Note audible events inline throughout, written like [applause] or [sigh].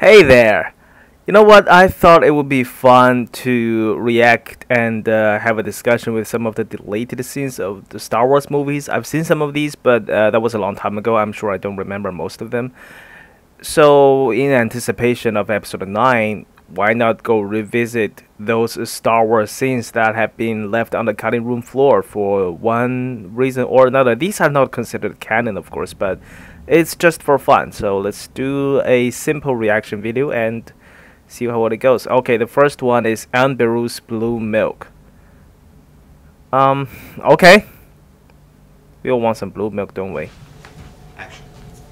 Hey there! You know what? I thought it would be fun to react and uh, have a discussion with some of the deleted scenes of the Star Wars movies. I've seen some of these, but uh, that was a long time ago. I'm sure I don't remember most of them. So, in anticipation of episode 9, why not go revisit those Star Wars scenes that have been left on the cutting room floor for one reason or another? These are not considered canon, of course, but it's just for fun. So let's do a simple reaction video and see how it goes. Okay, the first one is Aunt Beru's Blue Milk. Um, okay. We all want some blue milk, don't we? Action.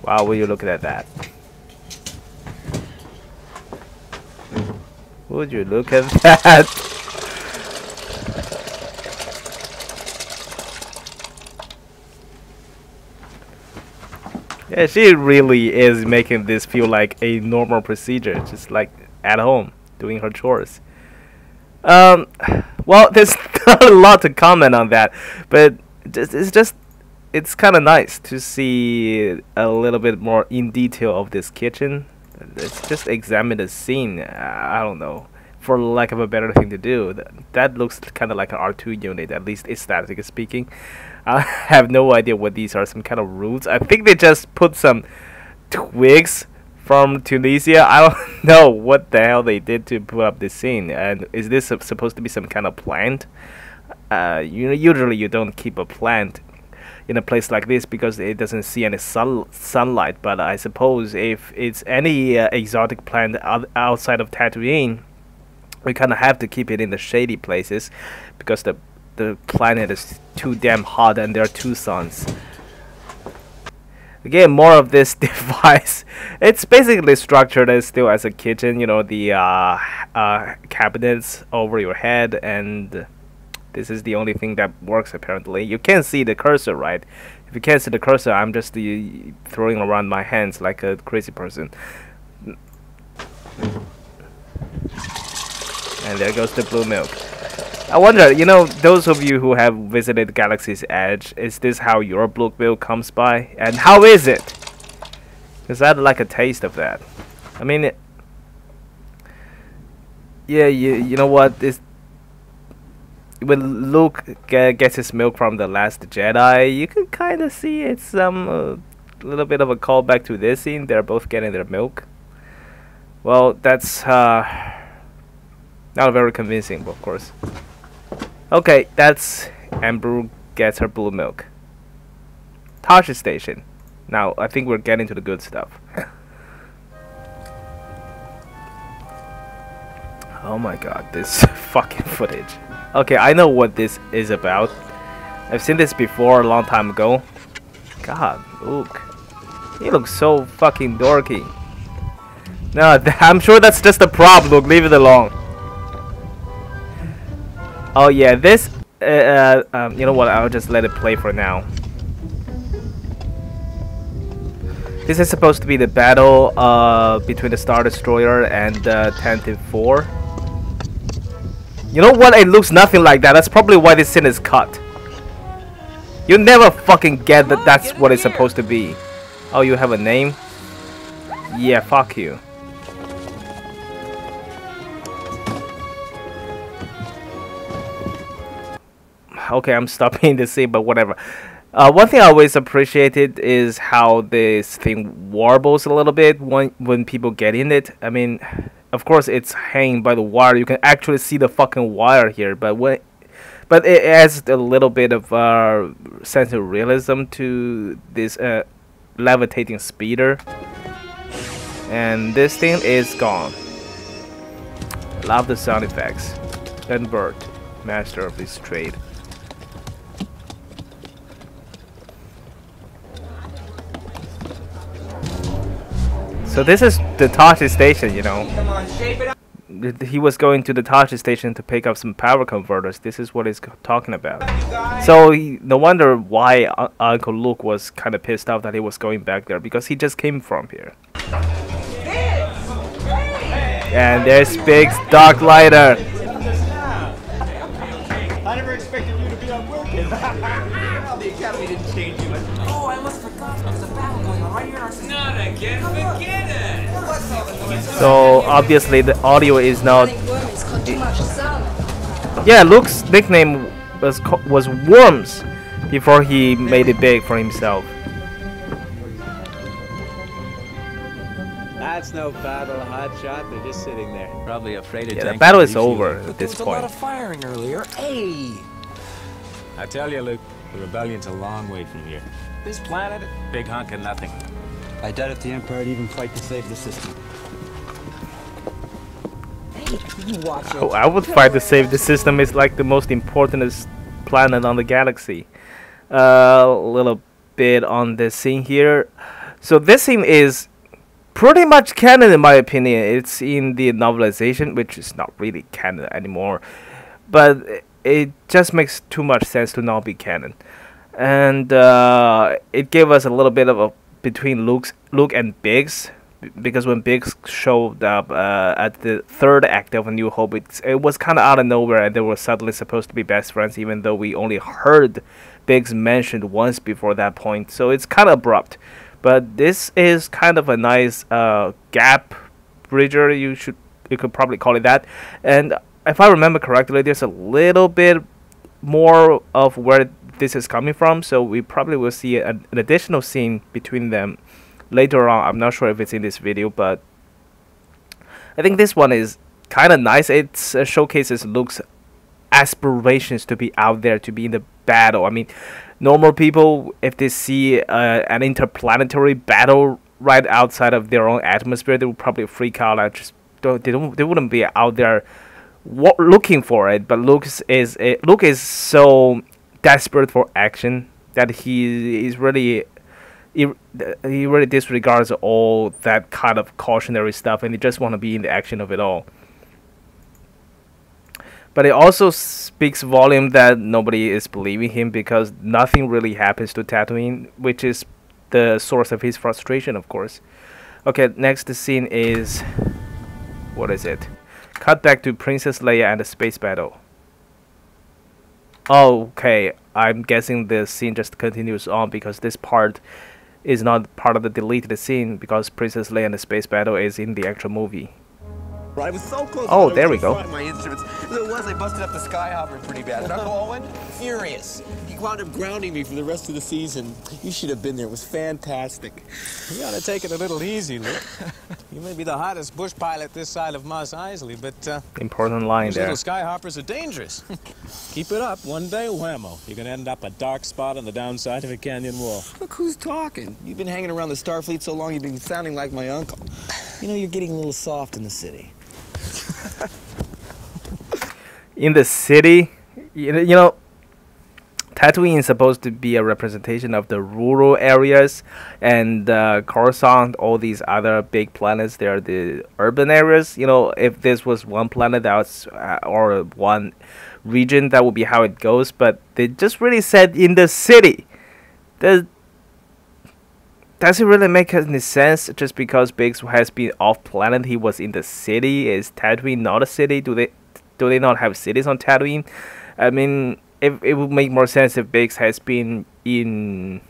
Wow, will you look at that? Would you look at [laughs] that? Yeah, she really is making this feel like a normal procedure, just like at home doing her chores. Um, well, [laughs] there's not a lot to comment on that, but it's just it's kind of nice to see a little bit more in detail of this kitchen. Let's just examine the scene. I don't know, for lack of a better thing to do. That, that looks kind of like an R2 unit, at least aesthetically speaking. I [laughs] have no idea what these are, some kind of roots. I think they just put some twigs from Tunisia. I don't [laughs] know what the hell they did to put up this scene. And is this supposed to be some kind of plant? Uh, you know, usually you don't keep a plant in a place like this because it doesn't see any sun sunlight. But I suppose if it's any uh, exotic plant outside of Tatooine, we kind of have to keep it in the shady places because the the planet is too damn hot and there are two suns. Again, more of this [laughs] device. It's basically structured as still as a kitchen, you know, the uh, uh, cabinets over your head, and this is the only thing that works apparently. You can't see the cursor, right? If you can't see the cursor, I'm just uh, throwing around my hands like a crazy person. And there goes the blue milk. I wonder, you know, those of you who have visited Galaxy's Edge, is this how your blue milk comes by? And how is it? Because I'd like a taste of that. I mean, it, yeah, you you know what? This when Luke gets his milk from the Last Jedi, you can kind of see it's um a little bit of a callback to this scene. They're both getting their milk. Well, that's uh, not very convincing, of course. Okay, that's Amber gets her blue milk. Tosche Station. Now, I think we're getting to the good stuff. oh my god, this [laughs] fucking footage. Okay, I know what this is about. I've seen this before a long time ago. God, look. He looks so fucking dorky. No, [laughs] I'm sure that's just a prop, Luke. Leave it alone. Oh yeah, this, uh, uh, um, you know what, I'll just let it play for now. This is supposed to be the battle uh, between the Star Destroyer and uh, Tantive 4. You know what, it looks nothing like that, that's probably why this scene is cut. You never fucking get that that's what it's supposed to be. Oh, you have a name? Yeah, fuck you. Okay, I'm stopping [laughs] the scene, but whatever. Uh, one thing I always appreciated is how this thing warbles a little bit when when people get in it. I mean, of course it's hanging by the wire. You can actually see the fucking wire here, but when but it adds a little bit of uh, sense of realism to this uh, levitating speeder. And this thing is gone. Love the sound effects. Ben Burtt, master of this trade. So this is the Tosche station, you know. He was going to the Tosche station to pick up some power converters. This is what he's talking about. So he, no wonder why uh, Uncle Luke was kind of pissed off that he was going back there because he just came from here. And there's Biggs Darklighter. I never expected you to be on Wilkins. the Academy didn't change you. So obviously the audio is not. Worms caught too much sun. Yeah, Luke's nickname was was Worms before he made it big for himself. That's no battle, hotshot. They're just sitting there. Probably afraid of Yeah, the battle is over guns. at this point. There was a lot of firing earlier. Hey! I tell you, Luke, the rebellion's a long way from here. This planet, big hunk of nothing. I doubt if the Empire would even fight to save the system. Oh, I would fight to save the system. It's like the most important planet on the galaxy. Uh, a little bit on this scene here. So this scene is pretty much canon in my opinion. It's in the novelization, which is not really canon anymore, but it just makes too much sense to not be canon. And uh, it gave us a little bit of a between Luke's Luke and Biggs because when Biggs showed up uh, at the third act of A New Hope, it's, it was kind of out of nowhere, and they were suddenly supposed to be best friends, even though we only heard Biggs mentioned once before that point. So it's kind of abrupt. But this is kind of a nice uh, gap bridger. You should you could probably call it that. And if I remember correctly, there's a little bit more of where this is coming from. So we probably will see an, an additional scene between them later on. I'm not sure if it's in this video, but I think this one is kind of nice. It uh, showcases Luke's aspirations to be out there, to be in the battle. I mean, normal people, if they see uh, an interplanetary battle right outside of their own atmosphere, they would probably freak out. Just don't, they don't, they wouldn't be out there looking for it. But Luke is, uh, Luke is so desperate for action that he is really he, really disregards all that kind of cautionary stuff and he just want to be in the action of it all but it also speaks volume that nobody is believing him because nothing really happens to Tatooine, which is the source of his frustration, of course. Okay, next scene is what is it? Cut back to Princess Leia and the space battle. Okay, I'm guessing the scene just continues on because this part is not part of the deleted scene because Princess Leia and the space battle is in the actual movie. I was so close. Oh, there we the go. front of My instruments. As it was, I busted up the skyhopper pretty bad. And Uncle Owen, furious. He wound up grounding me for the rest of the season. You should have been there. It was fantastic. You gotta take it a little easy, Luke. [laughs] you may be the hottest bush pilot this side of Mos Eisley, but uh, Important line those there. little skyhoppers are dangerous. [laughs] Keep it up. One day, whammo, you're gonna end up a dark spot on the downside of a canyon wall. Look who's talking. You've been hanging around the Starfleet so long, you've been sounding like my uncle. You know, you're getting a little soft in the city. [laughs] in the city, you know, Tatooine is supposed to be a representation of the rural areas, and uh, Coruscant, all these other big planets, they're the urban areas. You know, if this was one planet that was, uh, or one region, that would be how it goes. But they just really said in the city. Does does it really make any sense? Just because Biggs has been off planet, he was in the city. Is Tatooine not a city? Do they do they not have cities on Tatooine? I mean, if it would make more sense if Biggs has been in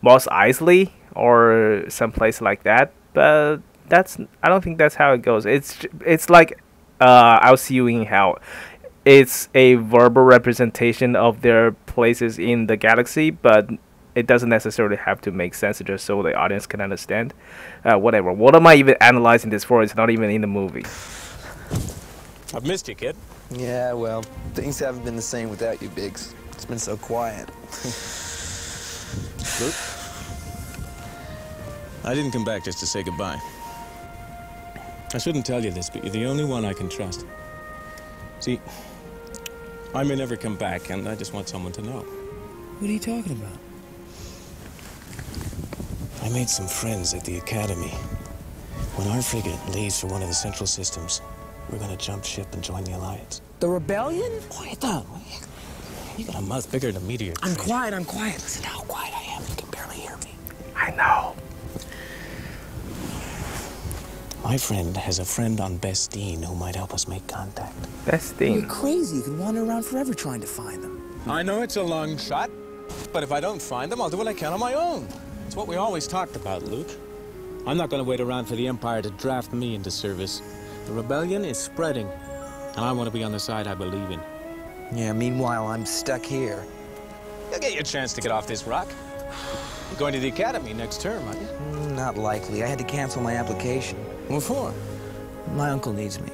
Mos Eisley or someplace like that. But that's I don't think that's how it goes. It's it's like uh, I'll see you in hell. It's a verbal representation of their places in the galaxy, but it doesn't necessarily have to make sense just so the audience can understand. Uh, whatever. What am I even analyzing this for? It's not even in the movie. I've missed you, kid. Yeah, well, things haven't been the same without you, Biggs. It's been so quiet. [laughs] Luke? I didn't come back just to say goodbye. I shouldn't tell you this, but you're the only one I can trust. See, I may never come back, and I just want someone to know. What are you talking about? I made some friends at the Academy. When our frigate leaves for one of the central systems, we're gonna jump ship and join the Alliance. The rebellion? Quiet down. You got a mouth bigger than a meteor. I'm quiet, I'm quiet. Listen how quiet I am. You can barely hear me. I know. My friend has a friend on Bestine who might help us make contact. Bestine? You're crazy. You can wander around forever trying to find them. I know it's a long shot, but if I don't find them, I'll do what I can on my own. It's what we always talked about, Luke. I'm not going to wait around for the Empire to draft me into service. The rebellion is spreading, and I want to be on the side I believe in. Yeah, meanwhile, I'm stuck here. You'll get your chance to get off this rock. You're going to the academy next term, aren't you? Mm, Not likely. I had to cancel my application. What for? My uncle needs me.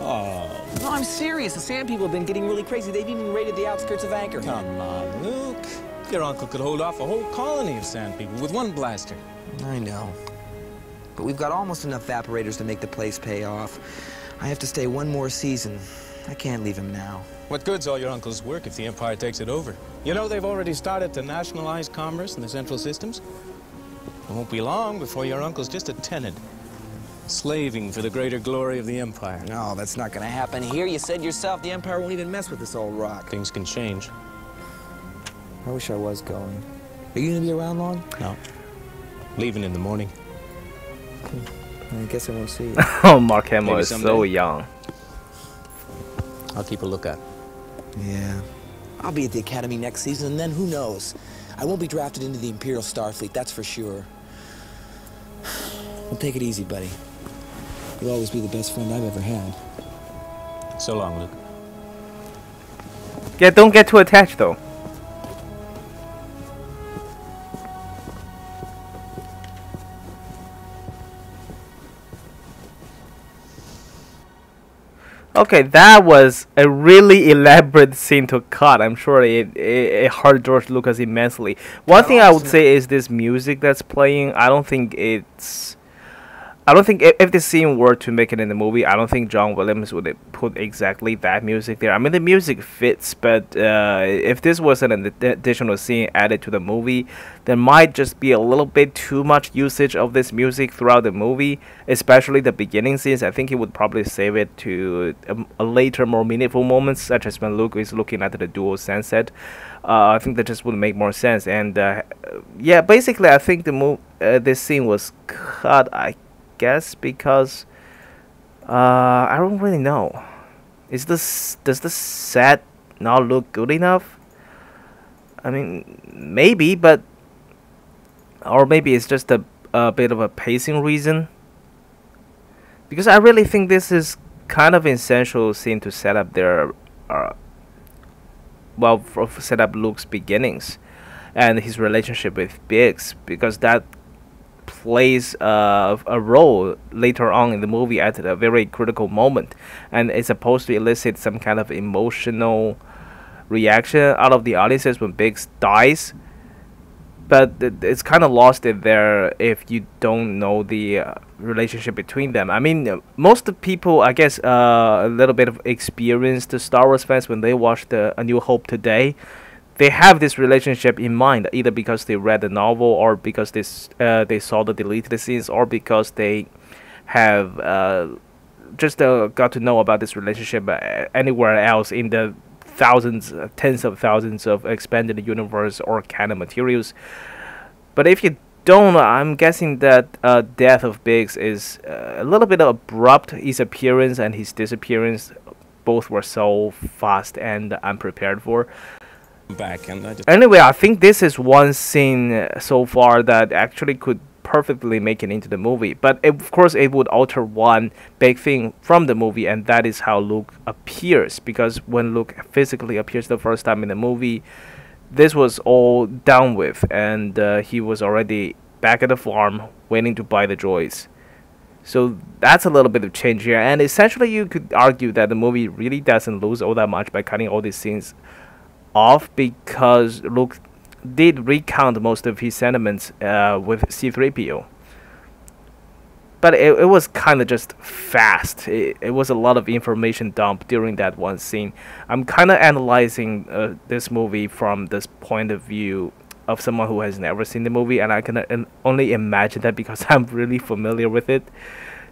Oh, No, I'm serious. The Sand People have been getting really crazy. They've even raided the outskirts of Anchor. come on, Luke. Your uncle could hold off a whole colony of sand people with one blaster. I know. But we've got almost enough evaporators to make the place pay off. I have to stay one more season. I can't leave him now. What good's all your uncle's work if the Empire takes it over? You know they've already started to nationalize commerce in the Central Systems? It won't be long before your uncle's just a tenant, slaving for the greater glory of the Empire. No, that's not gonna happen here. You said yourself the Empire won't even mess with this old rock. Things can change. I wish I was going. Are you gonna be around long? No. Leaving in the morning. Hmm. I guess I won't see you. [laughs] Oh, Mark Hamill Maybe is so young. I'll keep a lookout. yeah. I'll be at the Academy next season, and then who knows? I won't be drafted into the Imperial Starfleet, that's for sure. Well, take it easy, buddy. You'll always be the best friend I've ever had. So long, Luke. Yeah, don't get too attached though. Okay, that was a really elaborate scene to cut. I'm sure it, it, it hurt George Lucas immensely. One thing I would say is this music that's playing. I don't think it's. I don't think if, if this scene were to make it in the movie, I don't think John Williams would put exactly that music there. I mean, the music fits, but uh, if this was an additional scene added to the movie, there might just be a little bit too much usage of this music throughout the movie, especially the beginning scenes. I think he would probably save it to a, a later, more meaningful moments, such as when Luke is looking at the dual sunset. Uh, I think that just would make more sense. And uh, yeah, basically, I think the mo- uh, this scene was cut. I guess because uh, I don't really know. Is this does the set not look good enough? I mean, maybe, but or maybe it's just a a bit of a pacing reason. Because I really think this is kind of essential scene to set up their uh, well, set up Luke's beginnings and his relationship with Biggs because that plays uh, a role later on in the movie at a very critical moment and it's supposed to elicit some kind of emotional reaction out of the audiences when Biggs dies but it- it's kind of lost it there if you don't know the uh, relationship between them. I mean, most people, I guess, uh, a little bit of experienced Star Wars fans when they watch the A New Hope today, they have this relationship in mind either because they read the novel or because they uh, they saw the deleted scenes or because they have uh, just uh, got to know about this relationship uh, anywhere else in the thousands, uh, tens of thousands of expanded universe or canon materials. But if you don't, I'm guessing that uh, death of Biggs is a little bit abrupt. His appearance and his disappearance both were so fast and unprepared for. Back, and I just. Anyway, I think this is one scene uh, so far that actually could perfectly make it into the movie. But it, of course, it would alter one big thing from the movie, and that is how Luke appears. Because when Luke physically appears the first time in the movie, this was all done with, and uh, he was already back at the farm waiting to buy the droids. So that's a little bit of change here, and essentially you could argue that the movie really doesn't lose all that much by cutting all these scenes off because Luke did recount most of his sentiments uh, with C3PO. But it, it was kind of just fast. It, it was a lot of information dump during that one scene. I'm kind of analyzing uh, this movie from this point of view of someone who has never seen the movie, and I can uh, only imagine that because [laughs] I'm really familiar with it.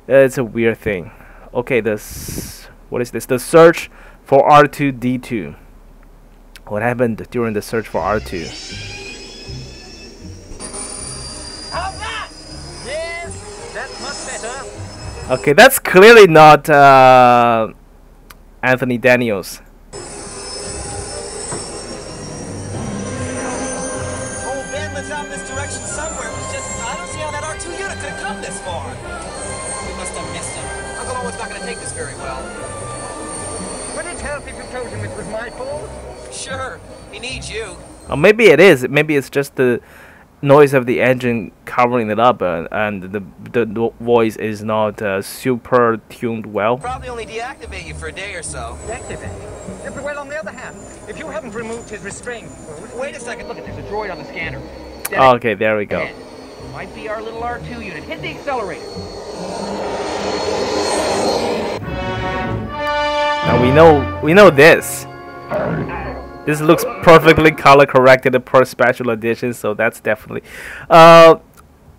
It's a weird thing. Okay, this what is this? The search for R2D2. What happened during the search for R2? Okay, that's clearly not uh, Anthony Daniels. Would it help if you told him it was my fault? Sure, he needs you. Or maybe it is. Maybe it's just the noise of the engine covering it up, uh, and the the voice is not uh, super tuned well. Probably only deactivate you for a day or so. Activate. Yeah, well, on the other hand, if you haven't removed his restraint Wait a second. look at there's a droid on the scanner. Set Oh, okay, there we go. Might be our little R2 unit. Hit the accelerator. Now we know we know this. This looks perfectly color corrected per special edition, so that's definitely. Uh,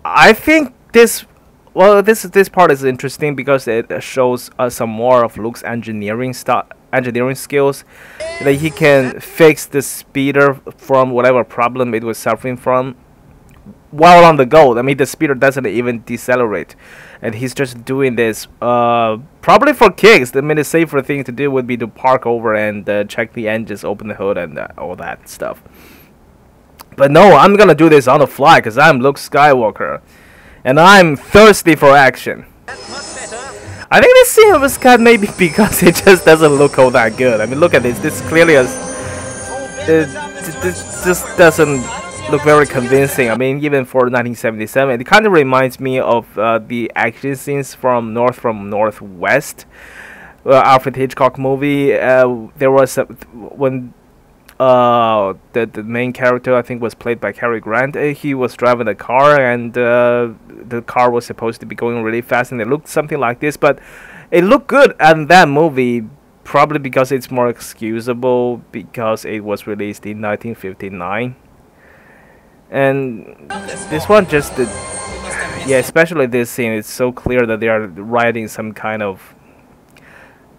I think this. Well, this this part is interesting because it uh, shows us some more of Luke's engineering stuff, engineering skills. That he can fix the speeder from whatever problem it was suffering from while on the go. I mean, the speeder doesn't even decelerate, and he's just doing this uh, probably for kicks. I mean, the safer thing to do would be to park over and uh, check the engines, open the hood, and uh, all that stuff. But no, I'm gonna do this on the fly because I'm Luke Skywalker, and I'm thirsty for action. I think this scene was cut maybe [laughs] because it just doesn't look all that good. I mean, look at this. This clearly is. It, this just doesn't look very convincing. I mean, even for 1977, it kind of reminds me of uh, the action scenes from North from Northwest, uh, Alfred Hitchcock movie. Uh, there was a, when uh, the the main character I think was played by Cary Grant. Uh, he was driving a car, and uh, the car was supposed to be going really fast, and it looked something like this. But it looked good in that movie, probably because it's more excusable because it was released in 1959. And this one just did, yeah, especially this scene. It's so clear that they are riding some kind of.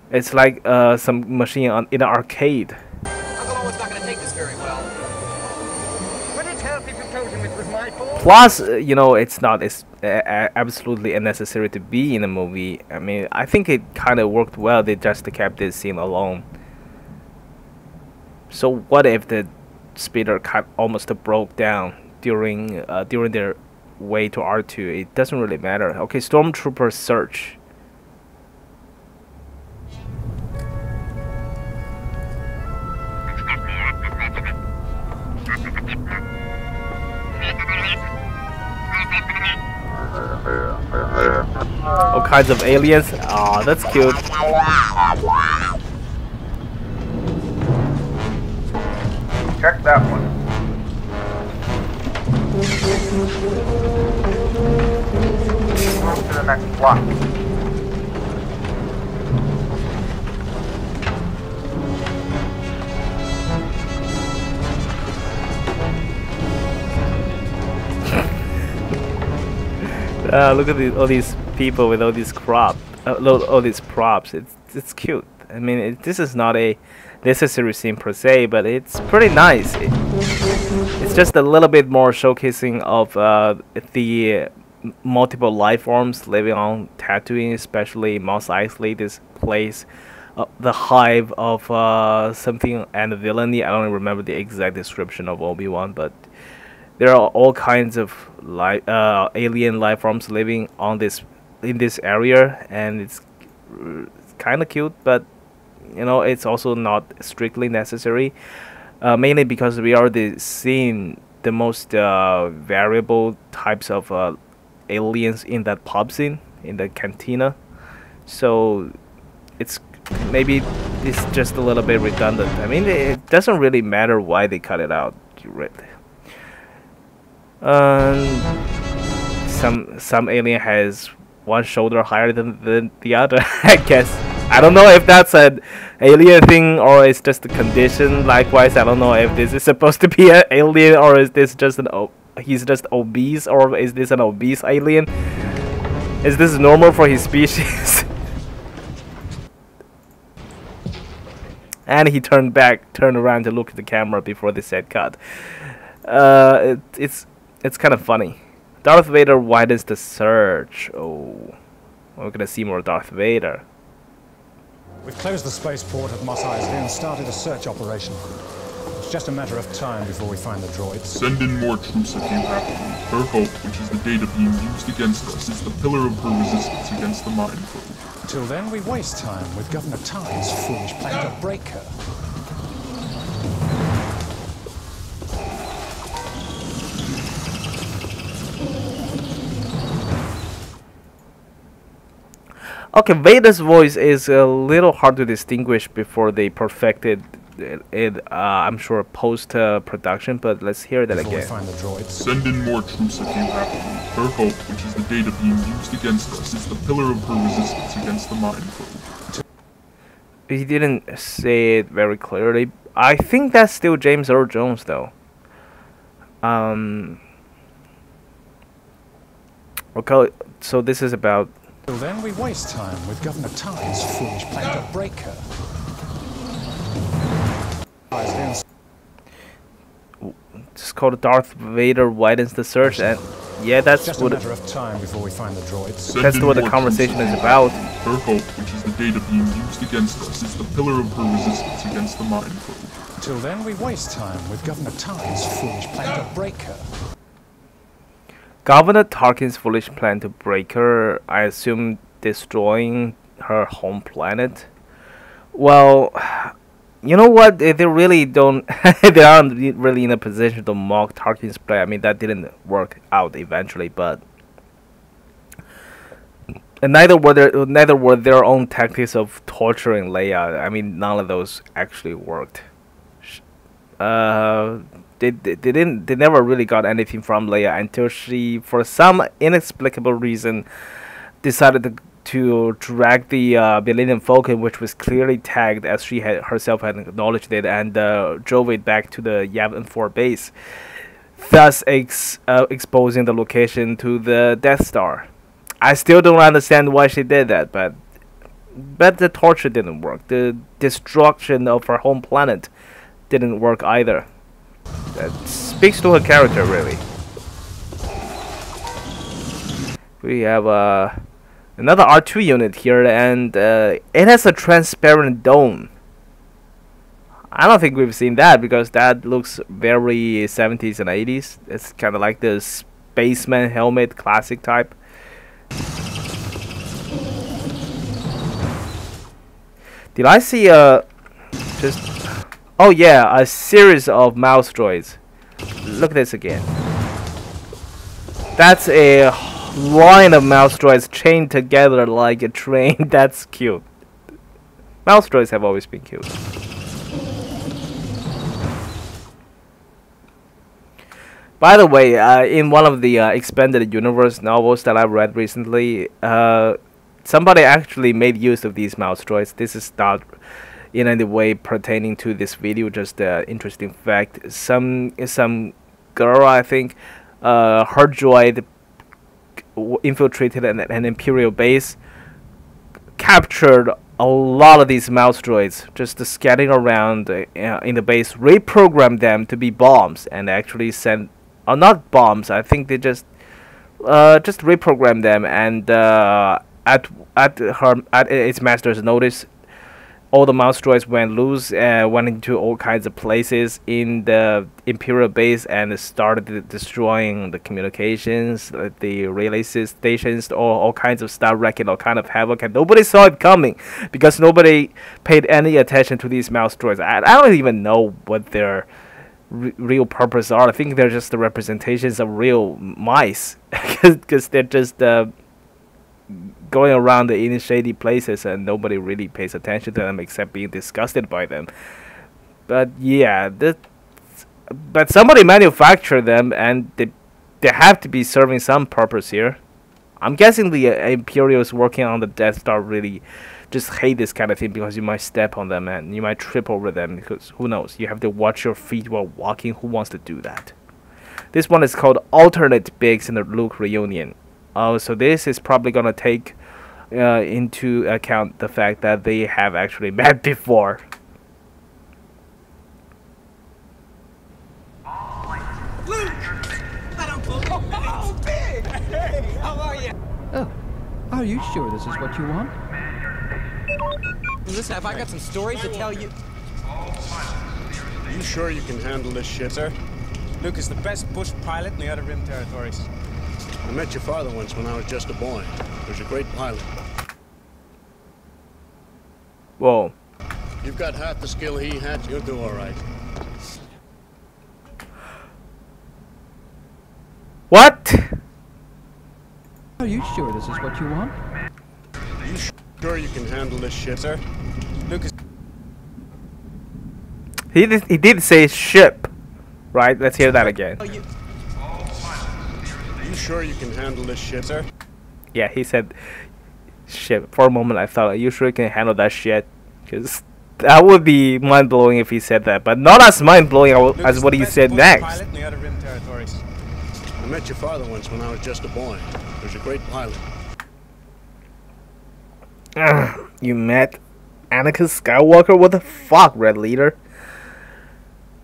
It's like uh, some machine on in an arcade. Plus, uh, you know, it's not it's absolutely unnecessary to be in a movie. I mean, I think it kind of worked well. They just kept this scene alone. So what if the speeder cut almost broke down during uh, during their way to R two? It doesn't really matter. Okay, stormtrooper search. All kinds of aliens. Aw, that's cute. Check that one. Move to the next block. Uh, [laughs] look at the, all these people with all these crop, uh, all these props. It's it's cute. I mean, it, this is not a necessary scene per se, but it's pretty nice. It, it's just a little bit more showcasing of uh, the multiple life forms living on Tatooine, especially Mos Eisley, this place, uh, the hive of uh, something and villainy. I don't remember the exact description of Obi Wan, but there are all kinds of li- uh, alien life forms living on this in this area, and it's, kind of cute, but you know it's also not strictly necessary. Uh, mainly because we already seen the most uh, variable types of uh, aliens in that pub scene in the cantina, so it's maybe it's just a little bit redundant. I mean, it doesn't really matter why they cut it out. Um, some some alien has one shoulder higher than, than the other. [laughs] I guess I don't know if that's an alien thing or it's just a condition. Likewise, I don't know if this is supposed to be an alien or is this just an he's just obese or is this an obese alien? Is this normal for his species? [laughs] and he turned back, turned around to look at the camera before they said cut. Uh, it, it's it's kind of funny. Darth Vader widens the search. Oh, we're gonna see more Darth Vader. We've closed the spaceport at Mos Eisley and started a search operation. It's just a matter of time before we find the droids. Send in more troops if you have to. Her hope, which is the data being used against us, is the pillar of her resistance against the Mind Probe. Till then, we waste time with Governor Tarkin's foolish plan to break her. Okay, Vader's voice is a little hard to distinguish before they perfected it. it uh, I'm sure post uh, production, but let's hear that Before again. find the droids. Send in more troops if you have to. Her hope, which is the data being used against us, is the pillar of her resistance against the Mind Probe. He didn't say it very clearly. I think that's still James Earl Jones, though. Um. Okay, so this is about Till then, we waste time with Governor Tarkin's foolish plan to break her. it's called Darth Vader widens the search, and yeah, that's Just a what matter of time before we find the droids. Send that's in what the conversation is about. Her hope, which is the data being used against us, is the pillar of her resistance against the Mind Probe. Till then, we waste time with Governor Tarkin's foolish plan to break her. Governor Tarkin's foolish plan to break her, I assume destroying her home planet. Well, you know what? They, they really don't. [laughs] they aren't really in a position to mock Tarkin's plan. I mean, that didn't work out eventually, but. And neither were their neither were their own tactics of torturing Leia. I mean, none of those actually worked. Uh, they, they, didn't they never really got anything from Leia until she, for some inexplicable reason, decided to to drag the uh, Millennium Falcon, which was clearly tagged as she had herself had acknowledged it, and uh, drove it back to the Yavin 4 base, thus ex- uh, exposing the location to the Death Star. I still don't understand why she did that, but but the torture didn't work. The destruction of her home planet didn't work either. That speaks to her character, really. We have uh, another R2 unit here, and uh, it has a transparent dome. I don't think we've seen that because that looks very 70s and 80s. It's kind of like the spaceman helmet, classic type. Did I see a just? Oh yeah, a series of mouse droids. Look at this again. That's a line of mouse droids chained together like a train. [laughs] That's cute. Mouse droids have always been cute. By the way, uh, in one of the uh, expanded universe novels that I've read recently, uh, somebody actually made use of these mouse droids. This is not in any way pertaining to this video, just an interesting fact. Some some girl, I think, uh, her droid infiltrated an, an imperial base, captured a lot of these mouse droids, just scattering around uh, in the base, reprogrammed them to be bombs, and actually sent, uh, not bombs. I think they just uh, just reprogrammed them, and uh, at at her at its master's notice, all the mouse droids went loose, uh, went into all kinds of places in the Imperial base, and started destroying the communications, uh, the relay stations, all, all kinds of stuff, wrecking all kind of havoc, and nobody saw it coming because nobody paid any attention to these mouse droids. I, I don't even know what their re- real purpose are. I think they're just the representations of real mice [laughs] because they're just. Uh, going around in shady places and nobody really pays attention to them except being disgusted by them. But yeah, that but somebody manufactured them and they they have to be serving some purpose here. I'm guessing the uh, Imperials working on the Death Star really just hate this kind of thing because you might step on them and you might trip over them because who knows? You have to watch your feet while walking. Who wants to do that? This one is called Alternate Biggs in the Luke reunion. Oh, so this is probably gonna take uh, into account the fact that they have actually [laughs] met before. Luke! Oh, Big! Hey, how are you? Oh, are you sure this is what you want? Listen, have I got some stories to tell you? You sure you can handle this shit, sir? Luke is the best bush pilot in the Outer Rim territories. I met your father once when I was just a boy. He was a great pilot. Whoa. You've got half the skill he had, you'll do all right. What? Are you sure this is what you want? Are You sure you can handle this shit, sir? Lucas. He did, he did say ship, right? Let's hear that again. You sure you can handle this shit, sir? Yeah, he said ship. For a moment, I thought, are you sure you can handle that shit? Because that would be mind blowing if he said that, but not as mind blowing Luke as what he said next. Pilot in the Outer Rim territories. I met your father once when I was just a boy. He was a great pilot. Ugh, [sighs] you met Anakin Skywalker? What the fuck, Red Leader?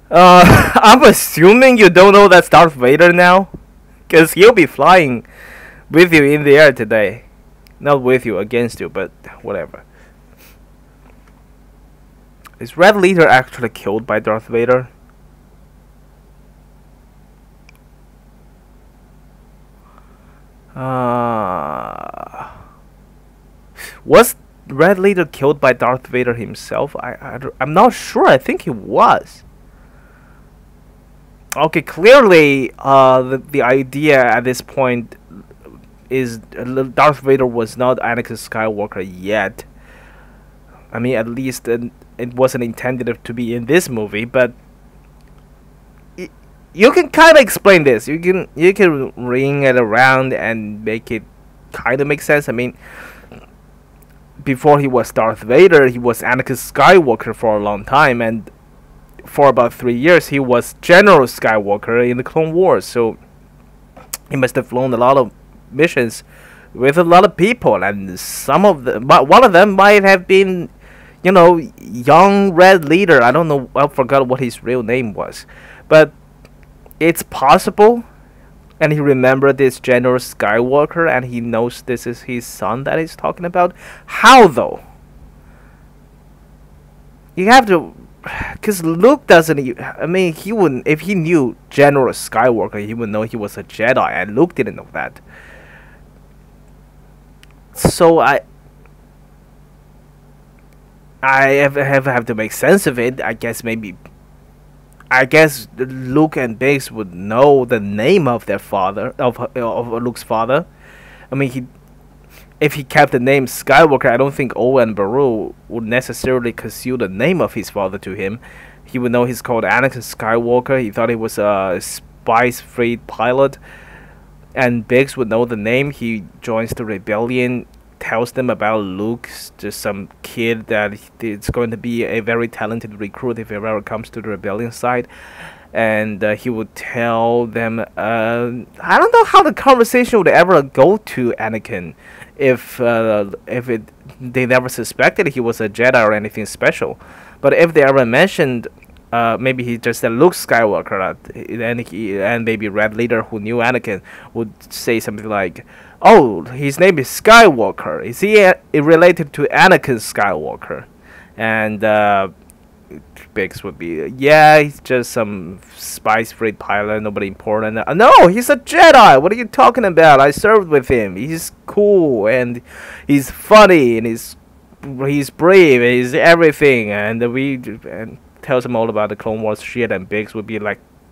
Uh, [laughs] I'm assuming you don't know that's Darth Vader now? Because he'll be flying with you in the air today. Not with you, against you, but whatever. Is Red Leader actually killed by Darth Vader? Uh, was Red Leader killed by Darth Vader himself? I, I I'm not sure. I think he was. Okay, clearly, uh, the the idea at this point is uh, Darth Vader was not Anakin Skywalker yet. I mean, at least uh, it wasn't intended to be in this movie, but y- you can kind of explain this. You can you can ring it around and make it kind of make sense. I mean, before he was Darth Vader, he was Anakin Skywalker for a long time, and for about three years, he was General Skywalker in the Clone Wars. So he must have flown a lot of missions with a lot of people, and some of them, but one of them might have been, you know, young Red Leader. I don't know. I forgot what his real name was, but it's possible. And he remembered this General Skywalker, and he knows this is his son that he's talking about. How though? You have to because Luke doesn't. I mean, he wouldn't. If he knew General Skywalker, he would know he was a Jedi, and Luke didn't know that. So I, I have, have have to make sense of it. I guess maybe. I guess Luke and Biggs would know the name of their father of of Luke's father. I mean, he if he kept the name Skywalker, I don't think Owen Beru would necessarily conceal the name of his father to him. He would know he's called Anakin Skywalker. He thought he was a spice-free pilot. And Biggs would know the name. He joins the rebellion, tells them about Luke, just some kid that is going to be a very talented recruit if he ever comes to the rebellion side and uh, he would tell them uh, I don't know how the conversation would ever go to Anakin if uh, if it they never suspected he was a Jedi or anything special. But if they ever mentioned uh, maybe he just said Luke Skywalker uh, and he and maybe Red Leader who knew Anakin would say something like oh his name is Skywalker. Is he uh, related to Anakin Skywalker? And Biggs would be, yeah, he's just some spice-free pilot, nobody important. Uh, no, he's a Jedi. What are you talking about? I served with him. He's cool and he's funny and he's he's brave. And he's everything. And we and tells him all about the Clone Wars shit. And Biggs would be like, [laughs]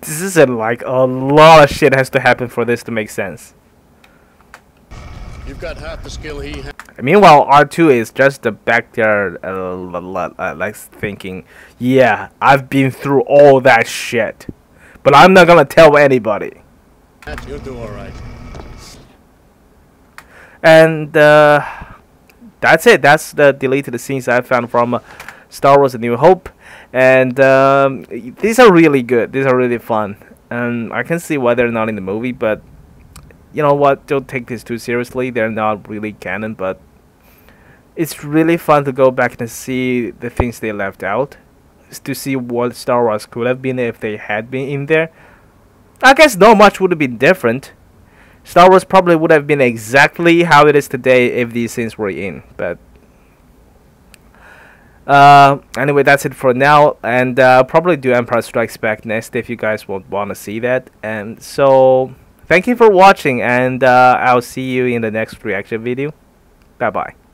this isn't like a lot of shit has to happen for this to make sense. You've got half the skill he had. Meanwhile, R2 is just uh, back there, uh, uh, like thinking, "Yeah, I've been through all that shit, but I'm not gonna tell anybody." You'll do all right. And uh, that's it. That's the deleted scenes I found from uh, Star Wars: A New Hope, and um, these are really good. These are really fun, and I can see why they're not in the movie, but you know what? Don't take this too seriously. They're not really canon, but it's really fun to go back and see the things they left out, to see what Star Wars could have been if they had been in there. I guess not much would have been different. Star Wars probably would have been exactly how it is today if these scenes were in, but Uh, anyway, that's it for now, and uh, probably do Empire Strikes Back next if you guys would want to see that. And so, thank you for watching, and uh, I'll see you in the next reaction video. Bye bye.